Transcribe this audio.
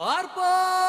Arpa!